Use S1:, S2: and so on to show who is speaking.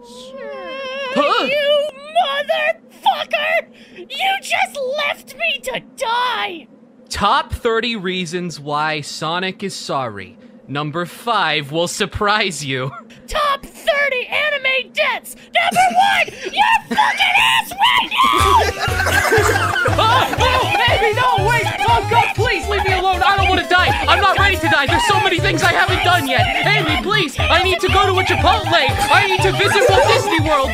S1: Huh?
S2: You motherfucker! You just left me to die!
S1: Top 30 reasons why Sonic is sorry. Number 5 will surprise you.
S2: Top 30 anime deaths! Number one, your fucking ass right now!
S1: oh, oh, Amy, no, wait! Oh, God, please leave me alone. I don't want to die. I'm not ready to die. There's so many things I haven't done yet. Amy, please, I need to go to a Chipotle. I need to visit Walt Disney World.